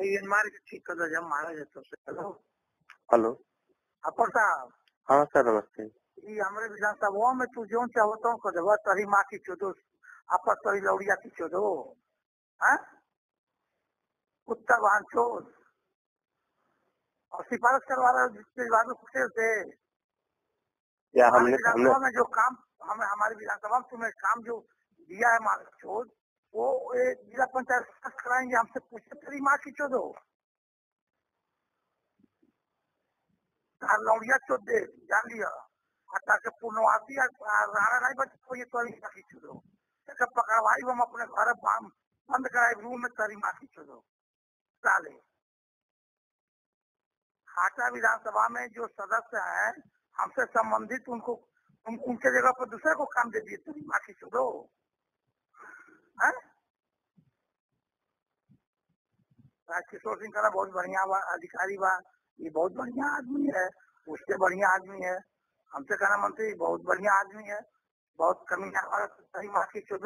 چو چوز اور سفارش کروا رہا میں جو کام ہمارے کام جو وہ ضلع پنچایت کرائیں گے، ہم سے پوچھے تیری ماں کی چود ہو لوڑیا چود دے جان لیا۔ حتیٰ کہ پونواسی رانا رائی بچ کو یہ تیری ماں کی چود ہو پکڑوائی، ہم اپنے گھر بند کرائے روم میں تیری ماں کی چود ہو ڈالے ہاٹا ودھان سبھا میں جو سدسیہ ہیں، ہم سے سمبندت ان کو، ان کے جگہ پر دوسرے کو کام دے دیے، تیری ماں کی چود ہو راج کشور سن کہنا بہت بڑھیا با ادھکاری با یہ بہت بڑھیا آدمی ہے، اس سے بڑھیا آدمی ہے۔ ہم سے کہنا منتری، بہت بڑھیا آدمی ہے۔ بہت کمیاں محکش چو